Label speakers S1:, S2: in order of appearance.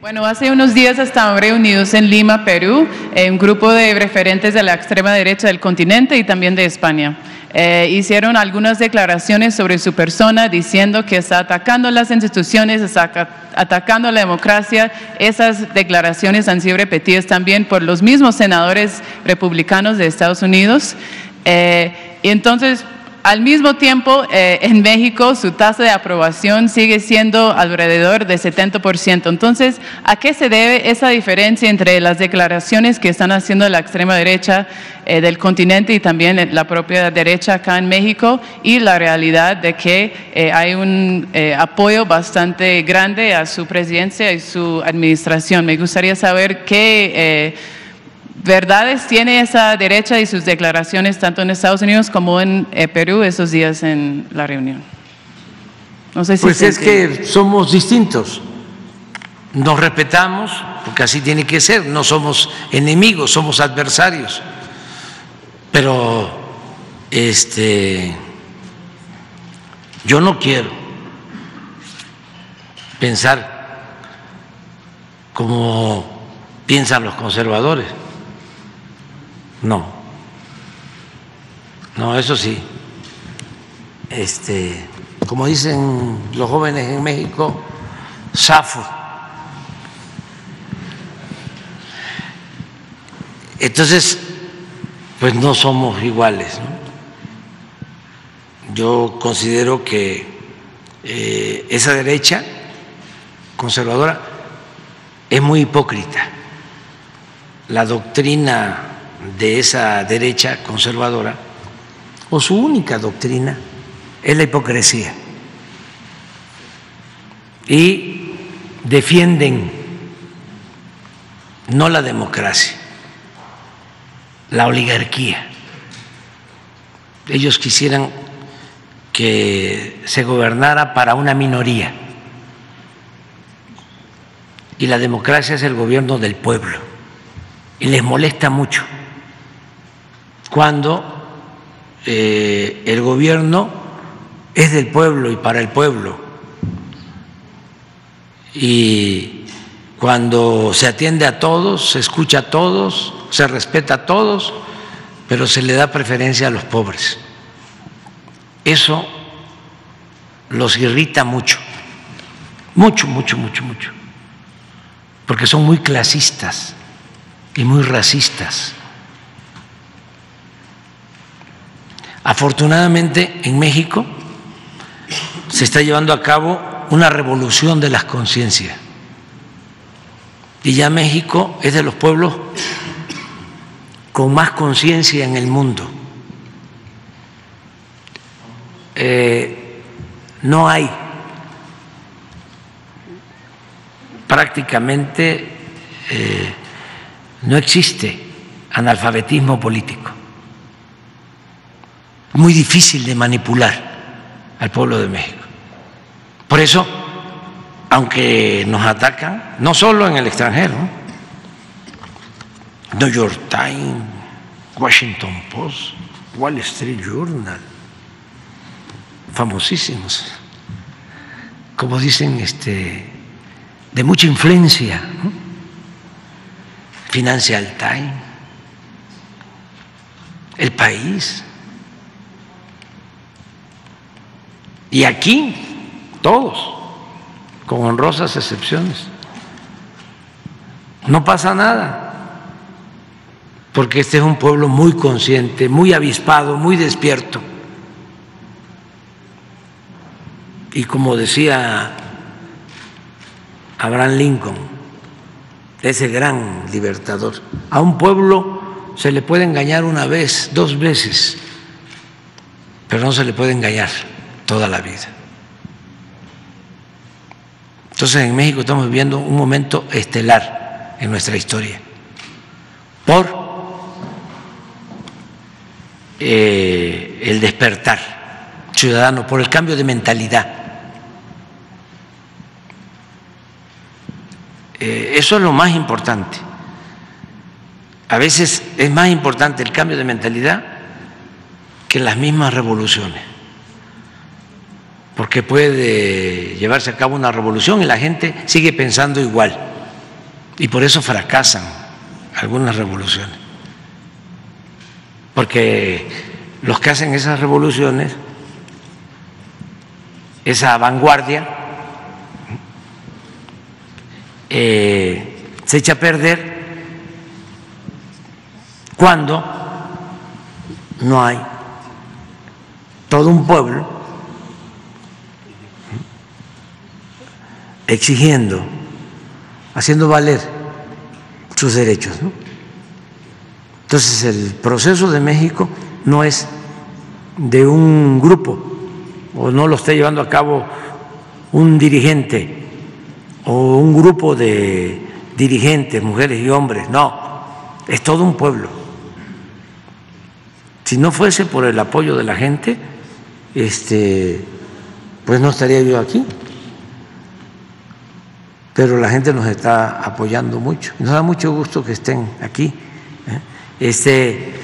S1: Bueno, hace unos días estaban reunidos en Lima, Perú, un grupo de referentes de la extrema derecha del continente y también de España. Eh, hicieron algunas declaraciones sobre su persona diciendo que está atacando las instituciones, está atacando la democracia. Esas declaraciones han sido repetidas también por los mismos senadores republicanos de Estados Unidos. Eh, y entonces, al mismo tiempo, eh, en México su tasa de aprobación sigue siendo alrededor de 70%. Entonces, ¿a qué se debe esa diferencia entre las declaraciones que están haciendo la extrema derecha eh, del continente y también la propia derecha acá en México y la realidad de que eh, hay un apoyo bastante grande a su presidencia y su administración? Me gustaría saber qué verdades tiene esa derecha y sus declaraciones tanto en Estados Unidos como en eh, Perú esos días en la reunión?
S2: No sé si pues es que somos distintos, nos respetamos, porque así tiene que ser, no somos enemigos, somos adversarios, pero este, yo no quiero pensar como piensan los conservadores. No, no, eso sí. Este, como dicen los jóvenes en México, zafo. Entonces, pues no somos iguales. Yo considero que eh, esa derecha conservadora es muy hipócrita. La doctrina de esa derecha conservadora, o su única doctrina, es la hipocresía. Y defienden no la democracia, la oligarquía. Ellos quisieran que se gobernara para una minoría. Y la democracia es el gobierno del pueblo. Y les molesta mucho cuando eh, el gobierno es del pueblo y para el pueblo. Y cuando se atiende a todos, se escucha a todos, se respeta a todos, pero se le da preferencia a los pobres. Eso los irrita mucho, mucho, mucho, mucho, mucho, porque son muy clasistas y muy racistas. Afortunadamente en México se está llevando a cabo una revolución de las conciencias. Y ya México es de los pueblos con más conciencia en el mundo. Eh, no hay prácticamente, eh, no existe analfabetismo político muy difícil de manipular al pueblo de México. Por eso, aunque nos atacan, no solo en el extranjero, New York Times, Washington Post, Wall Street Journal, famosísimos, como dicen, este, de mucha influencia, Financial Times, El País, Y aquí, todos, con honrosas excepciones. No pasa nada, porque este es un pueblo muy consciente, muy avispado, muy despierto. Y como decía Abraham Lincoln, ese gran libertador, a un pueblo se le puede engañar una vez, dos veces, pero no se le puede engañar toda la vida. Entonces en México estamos viviendo un momento estelar en nuestra historia por eh, el despertar ciudadano, por el cambio de mentalidad. Eh, eso es lo más importante. A veces es más importante el cambio de mentalidad que las mismas revoluciones porque puede llevarse a cabo una revolución y la gente sigue pensando igual. Y por eso fracasan algunas revoluciones. Porque los que hacen esas revoluciones, esa vanguardia, eh, se echa a perder cuando no hay todo un pueblo exigiendo, haciendo valer sus derechos. Entonces el proceso de México no es de un grupo o no lo está llevando a cabo un dirigente o un grupo de dirigentes, mujeres y hombres, no, es todo un pueblo. Si no fuese por el apoyo de la gente, este, pues no estaría yo aquí. Pero la gente nos está apoyando mucho. Nos da mucho gusto que estén aquí. ¿eh? Este,